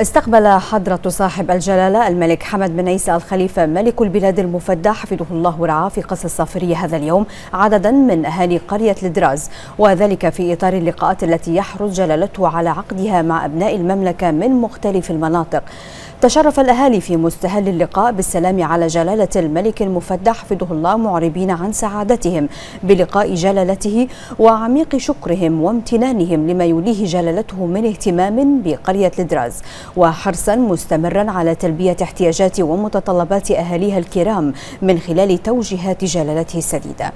استقبل حضرة صاحب الجلالة الملك حمد بن عيسى الخليفة ملك البلاد المفدى حفظه الله ورعاه في قصر الصافرية هذا اليوم عددا من أهالي قرية الدراز. وذلك في إطار اللقاءات التي يحرص جلالته على عقدها مع أبناء المملكة من مختلف المناطق. تشرف الأهالي في مستهل اللقاء بالسلام على جلالة الملك المفدى حفظه الله معربين عن سعادتهم بلقاء جلالته وعميق شكرهم وامتنانهم لما يوليه جلالته من اهتمام بقرية الدراز وحرصا مستمرا على تلبية احتياجات ومتطلبات أهاليها الكرام من خلال توجيهات جلالته السديدة.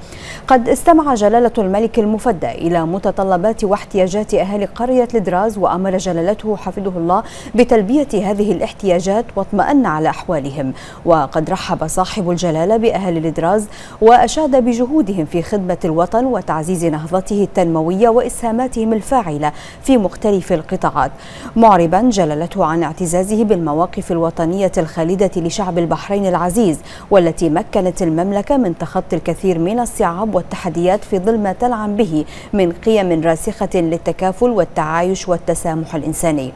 قد استمع جلالة الملك المفدى إلى متطلبات واحتياجات أهالي قرية الدراز وأمر جلالته حفظه الله بتلبية هذه الاحتياجات الاحتياجات واطمأن على أحوالهم. وقد رحب صاحب الجلالة بأهل الإدراز وأشاد بجهودهم في خدمة الوطن وتعزيز نهضته التنموية وإسهاماتهم الفاعلة في مختلف القطاعات. معربا جلالته عن اعتزازه بالمواقف الوطنية الخالدة لشعب البحرين العزيز والتي مكنت المملكة من تخطي الكثير من الصعاب والتحديات في ظل ما تلعن به من قيم راسخة للتكافل والتعايش والتسامح الإنساني.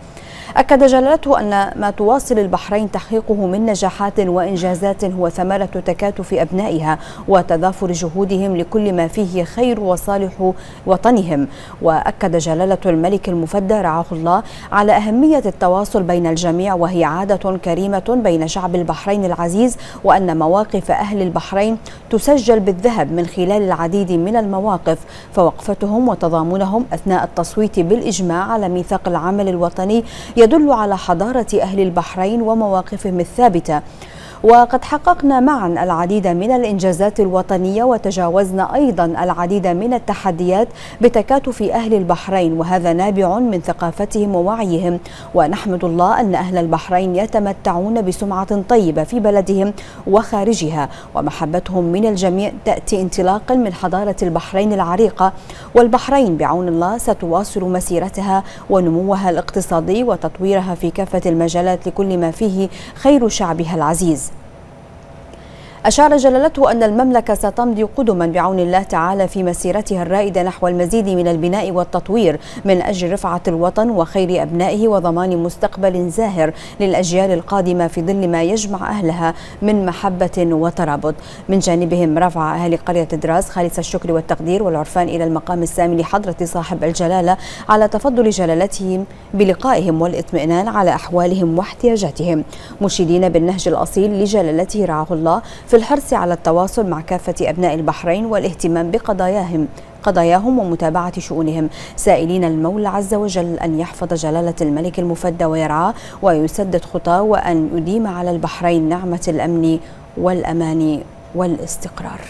أكد جلالته أن ما تواصل البحرين تحقيقه من نجاحات وإنجازات هو ثمرة تكاتف أبنائها وتضافر جهودهم لكل ما فيه خير وصالح وطنهم. وأكد جلالة الملك المفدى رعاه الله على أهمية التواصل بين الجميع وهي عادة كريمة بين شعب البحرين العزيز وأن مواقف أهل البحرين تسجل بالذهب من خلال العديد من المواقف فوقفتهم وتضامنهم أثناء التصويت بالإجماع على ميثاق العمل الوطني يدل على حضارة أهل البحرين ومواقفهم الثابتة. وقد حققنا معا العديد من الإنجازات الوطنية وتجاوزنا أيضا العديد من التحديات بتكاتف أهل البحرين وهذا نابع من ثقافتهم ووعيهم. ونحمد الله أن أهل البحرين يتمتعون بسمعة طيبة في بلدهم وخارجها ومحبتهم من الجميع تأتي انطلاقا من حضارة البحرين العريقة. والبحرين بعون الله ستواصل مسيرتها ونموها الاقتصادي وتطويرها في كافة المجالات لكل ما فيه خير شعبها العزيز. أشار جلالته أن المملكة ستمضي قدما بعون الله تعالى في مسيرتها الرائدة نحو المزيد من البناء والتطوير من أجل رفعة الوطن وخير أبنائه وضمان مستقبل زاهر للأجيال القادمة في ظل ما يجمع أهلها من محبة وترابط. من جانبهم رفع أهل قرية دراس خالص الشكر والتقدير والعرفان إلى المقام السامي لحضرة صاحب الجلالة على تفضل جلالتهم بلقائهم والاطمئنان على أحوالهم واحتياجاتهم. مشيدين بالنهج الأصيل لجلالته رعاه الله في الحرص على التواصل مع كافة أبناء البحرين والاهتمام بقضاياهم قضاياهم ومتابعة شؤونهم. سائلين المولى عز وجل أن يحفظ جلالة الملك المفدى ويرعاه ويسدد خطاه وأن يديم على البحرين نعمة الأمن والأمان والاستقرار.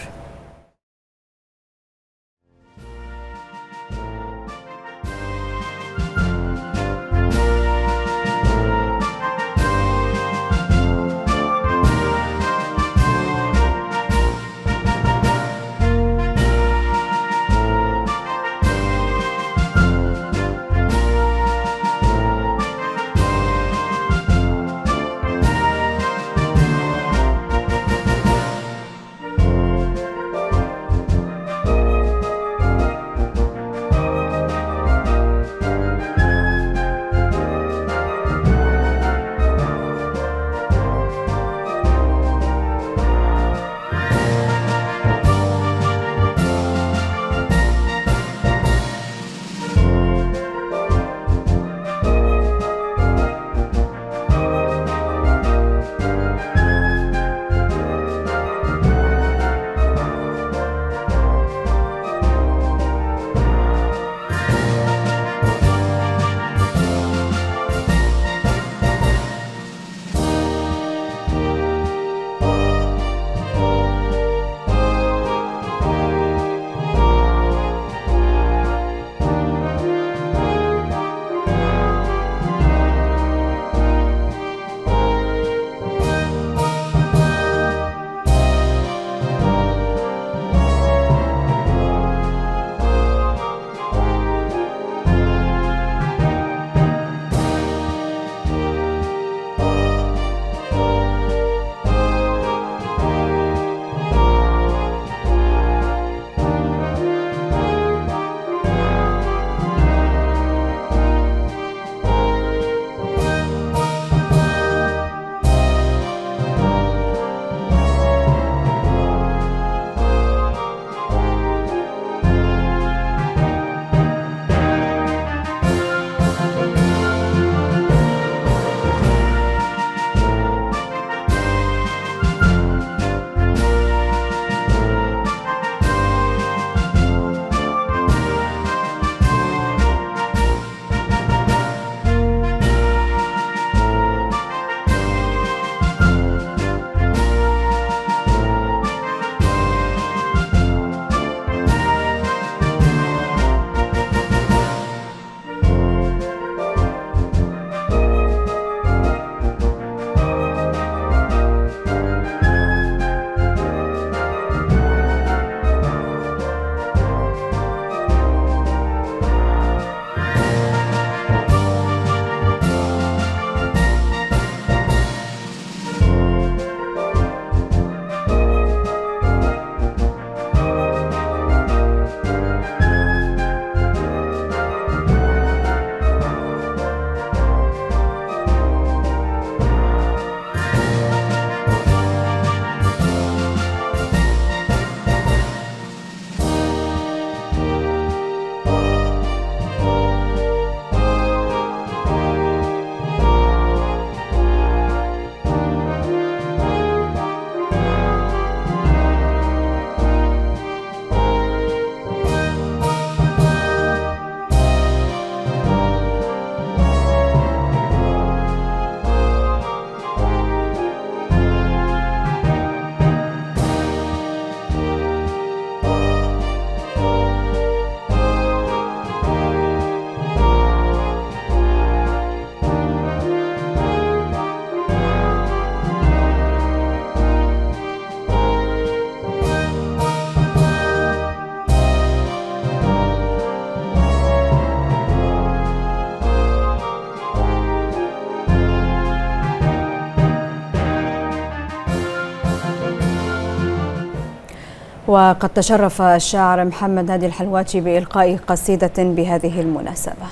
وقد تشرف الشاعر محمد هادي الحلواتي بإلقاء قصيدة بهذه المناسبة.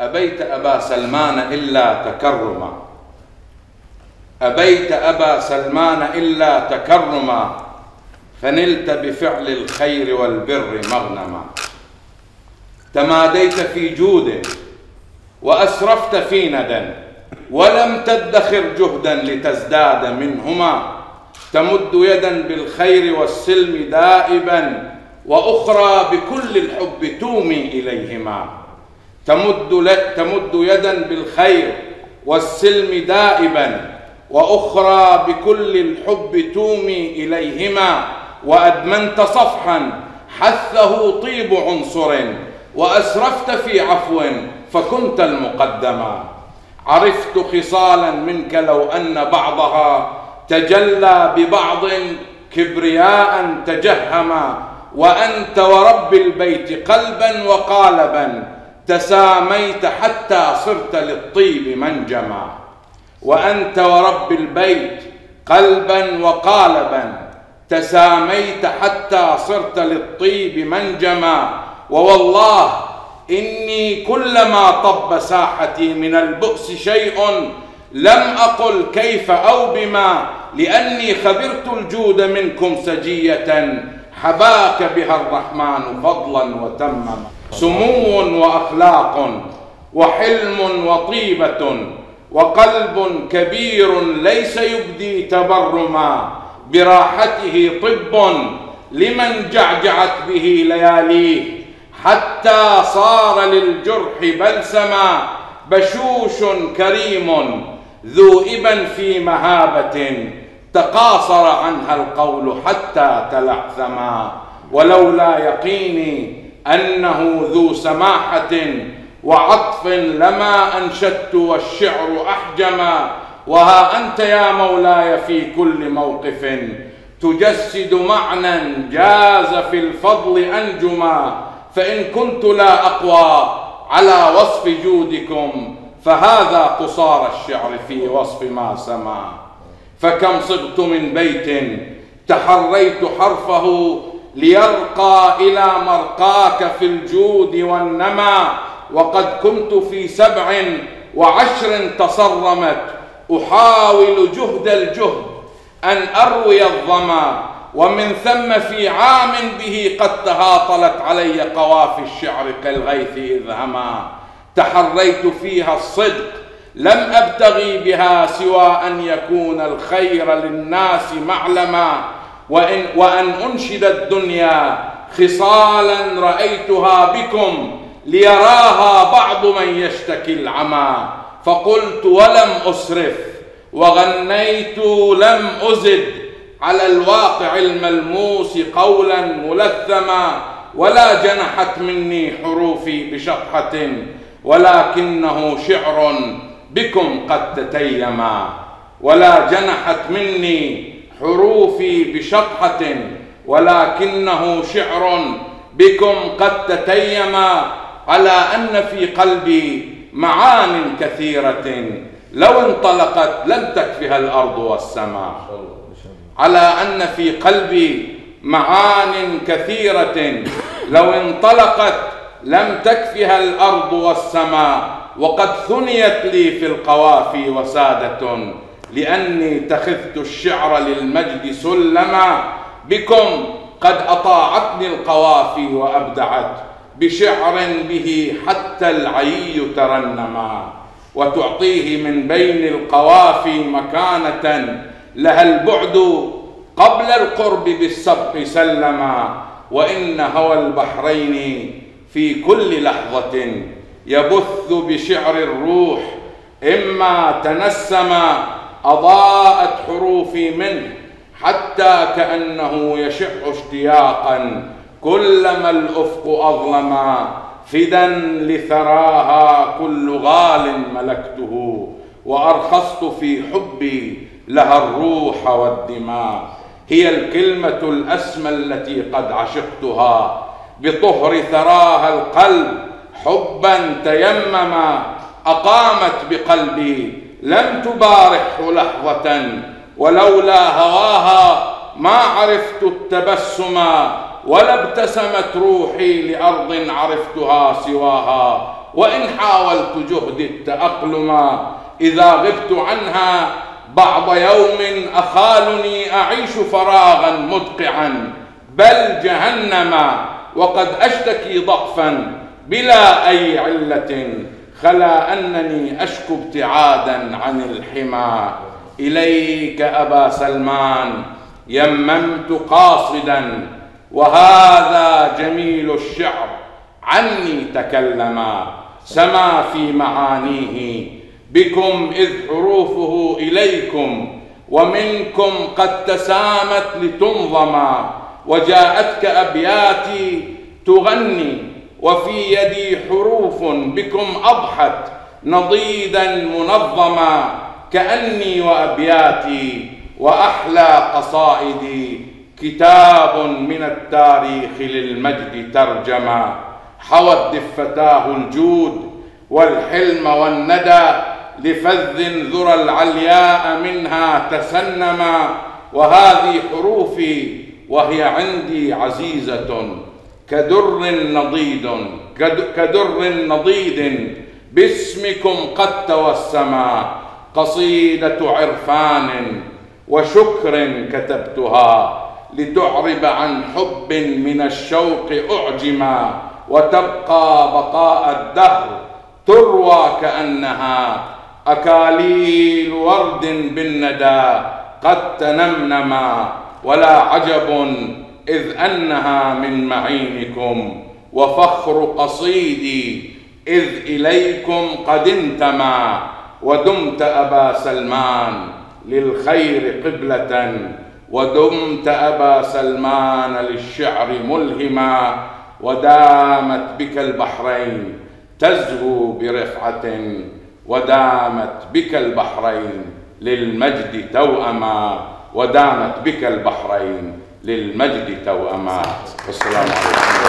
أبيت أبا سلمان إلا تكرما. أبيت أبا سلمان إلا تكرما. فنلت بفعل الخير والبر مغنما. تماديت في جود وأسرفت في ندى ولم تدخر جهدا لتزداد منهما. تمد يدا بالخير والسلم دائبا وأخرى بكل الحب تومي إليهما. تمد تمد يدا بالخير والسلم دائبا وأخرى بكل الحب تومي إليهما. وأدمنت صفحا حثه طيب عنصر وأسرفت في عفو فكنت المقدما عرفت خصالا منك لو أن بعضها تجلى ببعض كبرياء تجهما وأنت ورب البيت قلبا وقالبا تساميت حتى صرت للطيب منجما. وأنت ورب البيت قلبا وقالبا تساميت حتى صرت للطيب منجما. ووالله إني كلما طب ساحتي من البؤس شيء لم أقل كيف أو بما لأني خبرت الجود منكم سجية حباك بها الرحمن فضلا وتمما سمو وأخلاق وحلم وطيبة وقلب كبير ليس يبدي تبرما. براحته طب لمن جعجعت به لياليه حتى صار للجرح بلسما بشوش كريم ذو إبا في مهابة تقاصر عنها القول حتى تلعثما ولولا يقيني أنه ذو سماحة وعطف لما أنشدت والشعر أحجما وها أنت يا مولاي في كل موقف تجسد معنى جاز في الفضل أنجما فإن كنت لا أقوى على وصف جودكم فهذا قصار الشعر في وصف ما سما. فكم صغت من بيت تحريت حرفه ليرقى إلى مرقاك في الجود والنما وقد كنت في سبع وعشر تصرمت أحاول جهد الجهد أن أروي الظمأ ومن ثم في عام به قد تهاطلت علي قوافي الشعر كالغيث إذ هما. تحريت فيها الصدق لم أبتغي بها سوى أن يكون الخير للناس معلما. وإن, وأن أنشد الدنيا خصالا رأيتها بكم ليراها بعض من يشتكي العمى فقلت ولم أسرف وغنيت لم أزد على الواقع الملموس قولا ملثما ولا جنحت مني حروفي بشطحة ولكنه شعر بكم قد تتيما ولا جنحت مني حروفي بشطحة ولكنه شعر بكم قد تتيما على أن في قلبي معان كثيرة. لو انطلقت لن تكفها الأرض والسماء. على أن في قلبي معان كثيرة. لو انطلقت لم تكفها الأرض والسماء. وقد ثنيت لي في القوافي وسادة. لأني اتخذت الشعر للمجد سلما. بكم قد أطاعتني القوافي وأبدعت. بشعر به حتى العي ترنما وتعطيه من بين القوافي مكانة لها البعد قبل القرب بالسبق سلما وإن هوى البحرين في كل لحظة يبث بشعر الروح إما تنسما أضاءت حروفي منه حتى كأنه يشع اشتياقا. كلما الأفق أظلما فدا لثراها كل غال ملكته وأرخصت في حبي لها الروح والدماء. هي الكلمة الأسمى التي قد عشقتها. بطهر ثراها القلب حبا تيمما أقامت بقلبي. لم تبارحه لحظة ولولا هواها ما عرفت التبسم ولا ابتسمت روحي لأرض عرفتها سواها وإن حاولت جهدي التأقلم إذا غبت عنها بعض يوم أخالني أعيش فراغا مدقعا. بل جهنم وقد أشتكي ضعفا بلا أي علة. خلا أنني أشكو ابتعادا عن الحمى إليك أبا سلمان يممت قاصدا. وهذا جميل الشعر. عني تكلما سما في معانيه. بكم إذ حروفه إليكم ومنكم قد تسامت لتنظما وجاءتك أبياتي تغني وفي يدي حروف بكم أضحت نضيدا منظما كأني وأبياتي وأحلى قصائدي كتاب من التاريخ للمجد ترجما حوت دفتاه الجود والحلم والندى لفذ ذرى العلياء منها تسنما وهذه حروفي وهي عندي عزيزة كدر نضيد كدر نضيد. باسمكم قد توسما قصيدة عرفان وشكر كتبتها. لتعرب عن حب من الشوق أعجما وتبقى بقاء الدهر تروى كأنها أكاليل ورد بالندى قد تنمنما ولا عجب إذ أنها من معينكم وفخر قصيدي إذ إليكم قد انتمى ودمت أبا سلمان للخير قبلة ودمت أبا سلمان للشعر ملهما ودامت بك البحرين تزهو برفعة ودامت بك البحرين للمجد توأما ودامت بك البحرين للمجد توأما والسلام عليكم.